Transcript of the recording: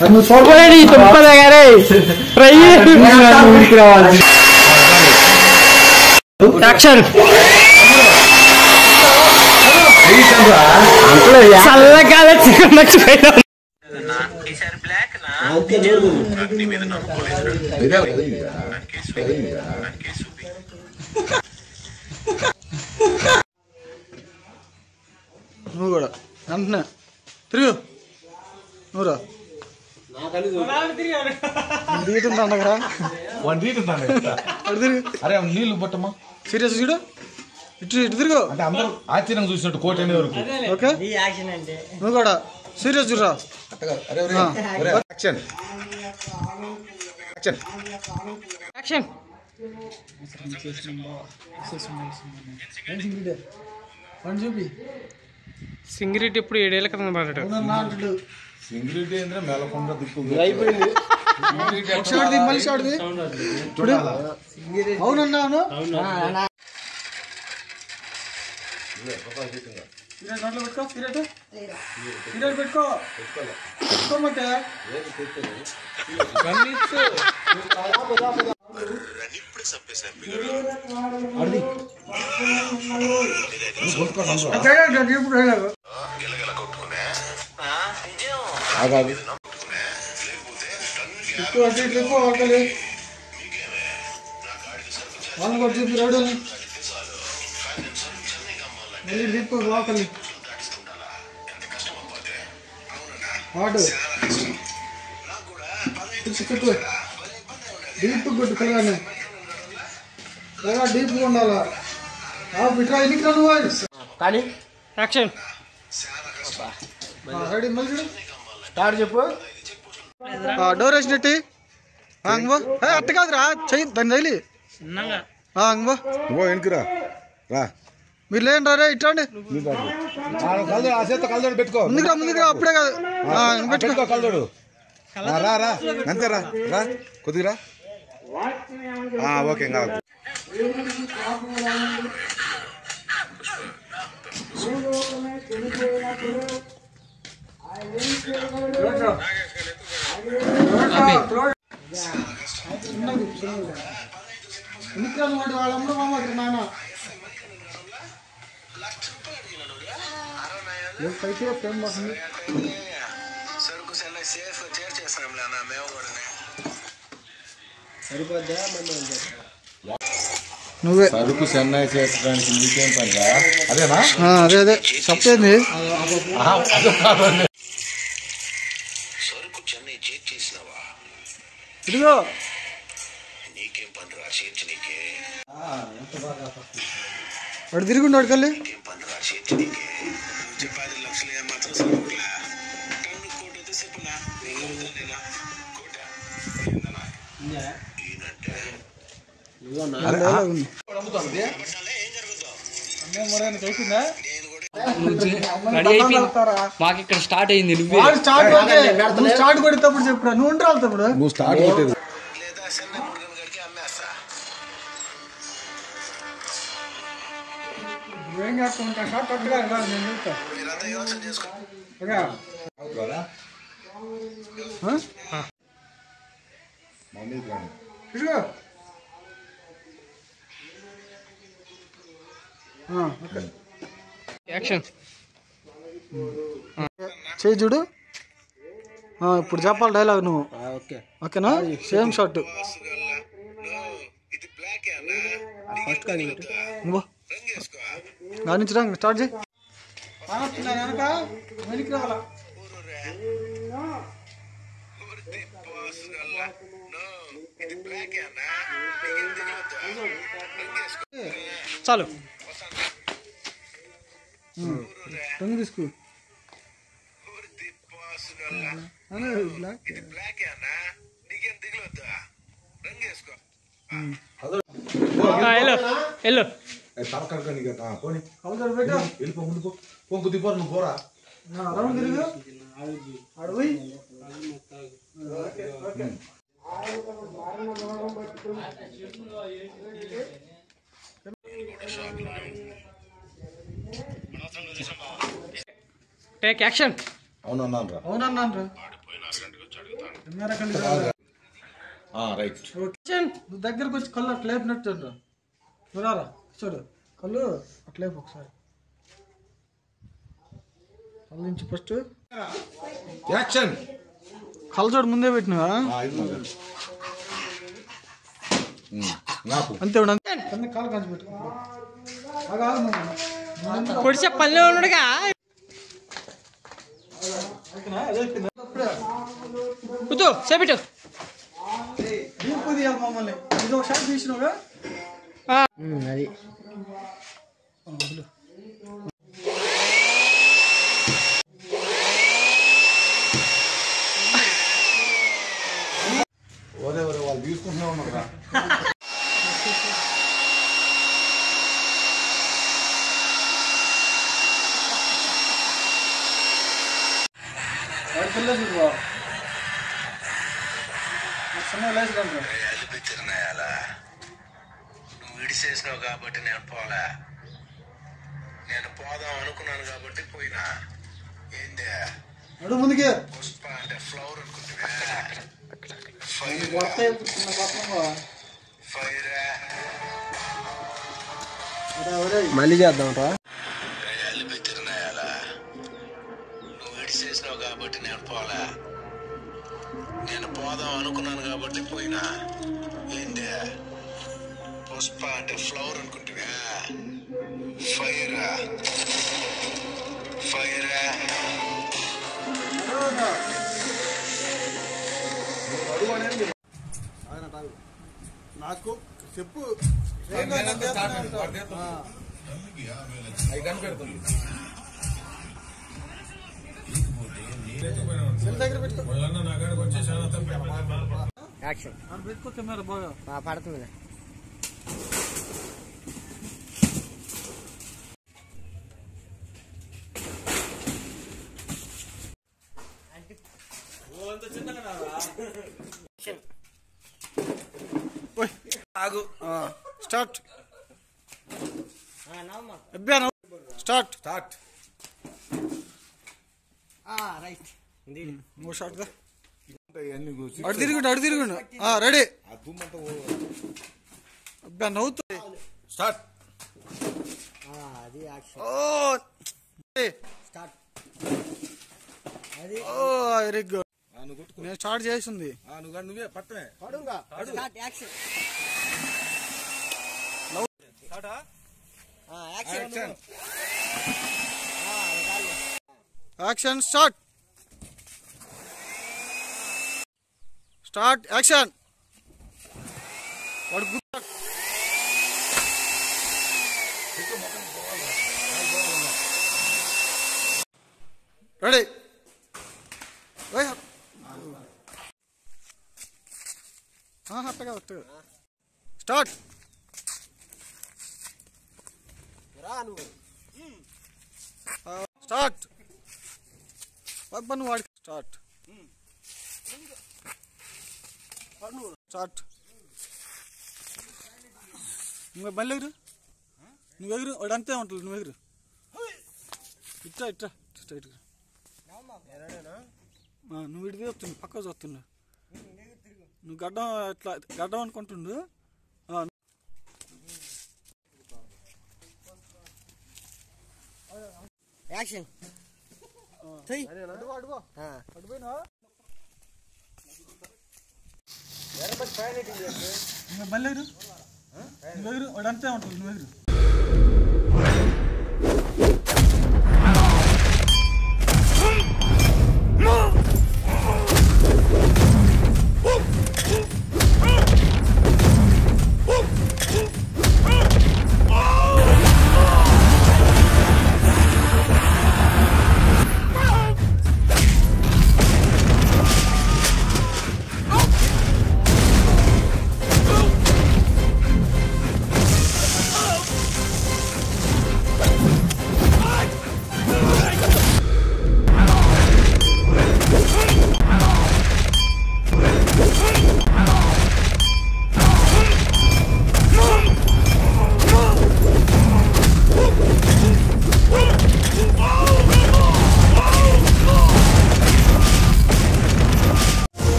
చూడబోయేది తుప్పదే గారే ట్రై రావాలి యాక్షన్ చల్లగాల చికెన్ మర్చిపోయినా నువ్వు కూడా. వెంటనే. తిరుగు. నువ్వు రా దిగుతుంది అండగరా వన్ రీట్ ఉందండి అటు తిరుగు అరే నీళ్ళు పట్టమ్మా సీరియస్ చూడు ఇటు ఇటు తిరుగు అంటే అందరూ ఆశ్చర్యంగా చూసినట్టు కోట అనే వరకు ఓకే నువ్వు కూడా సీరియస్ చూడరా అరే ఒరే, ఒరే, యాక్షన్ యాక్షన్ యాక్షన్ చూపి సింగిరెడ్డి ఎప్పుడు ఏడేళ్ళ క్రితం పడ్డాడు సింగిలిటీ అంటే మేలకొండ దిక్కు షాడ్ది మళ్ళీ షాడ్ది చూడు అవునన్నాను సిగరెట్ నోట్లో పెట్టుకో సిగరెట్ సిగరెట్ పెట్టుకో పెట్టుకోమంటే డైలాగ్ ఇప్పుడు డైలాగ్ ఆగాలి ఎక్కువ అటు ఇటు ఎక్కువ ఆకలి వాళ్ళు కూడా చూపి రాడు మళ్ళీ లిప్ ఆకలి వాడు తిప్పు తిప్పు డీప్ కొట్టు పిల్లగానే బాగా డీప్గా ఉండాలా బిట్రా ఎన్నికి రాను కానీ యాక్షన్ రెడీ మళ్ళీ స్టార్ట్ చెప్పు. డోర్ వేసినట్టు అంగబో అట్ట కాదురా చెయ్యి దాన్ని తగిలి. అంగబో నువ్వు వెనుకరా. రా. మీరు లేండి రా ఇట్రండి కలదోడు ఆ చేత కలదోడు పెట్టుకో. ముందుకురా ముందుకురా అప్పుడే కాదు. పెట్టుకో. కలదోడు రా రా. అంతే రా రా. కొద్దిగా ఓకే ఇంకా. ఆగు. ముందుకురా నువ్వు. వాళ్ళ అమ్మ మామ అక్కడ నాన్న ఏం పైకి ప్రేమ వస్తుంది సరుకు సేఫ్ మేము కూడా సరిపోద్దా నువ్వే సరుకు చెన్నై చేసడానికి నీకేం అదేనా అదే అదే చెప్తేంది ఇదిగో. నీకేం పని రా చేర్చి నీకే. వాడు తిరుగుండు వాడికెళ్ళి నీకేం పని రా చేర్చి నీకే. చెప్పాది లక్షలు ఏమాత్రం సరుకులా టన్ను కోటి అయితే చెప్పులా నేను వద్దనేనా కోట. ఏందన్నా? ఈయనంటే. రెడీ అయిపోయింది మాకు ఇక్కడ స్టార్ట్ అయింది నువ్వే వాడు స్టార్ట్ ఓకే. నువ్వు స్టార్ట్ కొడేటప్పుడు చెప్పురా నువ్వు ఉండి రాలుతప్పుడు నువ్వు స్టార్ట్ కొట్టేది లేదా చెన్నై మురుగన్ గడికి అమ్మేస్తా ఏం చేస్తామంటా షార్ట్ కట్గా వెళ్ళాలి నేను చెప్తా మీరంతా యోచన చేసుకో ఓకే ఆ? ఇదిగో ఆ, ఓకే యాక్షన్ చేయి చూడు. ఆ, ఇప్పుడు చెప్పాలి డైలాగ్ నువ్వు. ఓకే. ఓకేనా? సేమ్ షాట్ ఇది బ్లాక్ అన్న ఫస్ట్ దాని నుంచి రా స్టార్ట్ చేయి. వెనక. దిగులొద్దా వెళ్ళు వెళ్ళు తలకడక నీకు ఆ, పోనీ కళ్ళజోడు పెట్టు వెళ్ళిపో ముందు పో పో కొద్ది పో నువ్వు పోరా రౌండ్ తిరుగు ఆడు పోయి టేక్ యాక్షన్ అవును అన్నాను రా అవునన్నాను రా ఎన్నర కళ్ళు రైట్. నువ్వు దగ్గరకు వచ్చి కళ్ళు అట్లా లేపినట్టు రారా చూడు. కళ్ళు అట్లా లేపు ఒకసారి. కళ్ళు నుంచి ఫస్ట్. యాక్షన్. కళ్ళజోడు ముందే పెట్టినవా? అంతే కాలు కాల్చి పెట్టుకో. పొడిచే పల్లె ఉన్నాడుగా. కూతు చేపెట్టు. మమ్మల్ని. ఇది ఒకసారి తీసినావుగా? అది. వాళ్ళు తీసుకుంటూనే ఉన్నారు రా వాడి పిల్ల చూడు చిన్న లేచి రండి నువ్వు విడిసేసినావు కాబట్టి నేను పోలే నేను పోదాం అనుకున్నాను కాబట్టి పోయినా ఏందే నడు ముందుకే పుష్ప అంటే ఫ్లవర్ అనుకుంటున్నా కొత్త చిన్న పక్కన ఫైర్ మళ్ళీ చేద్దాం రా కాబట్టి నేను పోలే. నేను పోదాం అనుకున్నాను కాబట్టి పోయినా. ఏందే? పుష్ప అంటే ఫ్లవర్ అనుకుంటున్నా. ఫైర్. ఫైర్. నాకు చెప్పు. యాక్షన్ ఆడ పెట్టుకో కెమెరా బాగా. పడుతుంది. స్టార్ట్. స్టార్ట్. స్టార్ట్. రైట్. మూడు షాట్ దా? తిరుగుండు తిరుగుండు రెడీ. అబ్బా నవ్వుతుంది. స్టార్ట్. అది యాక్షన్. ఓ ఏ. స్టార్ట్. అది. ఓ వెరీ గుడ్. నువ్వు కొట్టుకో. నేను స్టార్ట్ చేసింది. ఆ, నువ్వు పట్టమే పడుగా. Start action. Action. Action action start start action వాడు గుర్తు రెడీ అట్టగా అట్టగా స్టార్ట్ రా నువ్వు స్టార్ట్ పన్ను వాడి స్టార్ట్ స్టార్ట్ నువ్వు మళ్ళీ ఎగురు. నువ్వు ఎగురు. వాడు అంతే ఉంటుంది నువ్వు ఎగురు. ఇట్లా ఇట్లా స్ట్రైట్గా నువ్వు ఇడిది వస్తుంది పక్క చూస్తుండు. నువ్వు గడ్డం ఇట్లా గడ్డం అనుకుంటుండు. యాక్షన్ ఆ. నువ్వు మళ్ళీ ఎగురు. నువ్వు ఎగురు వాడు అంతే ఉంటుంది నువ్వు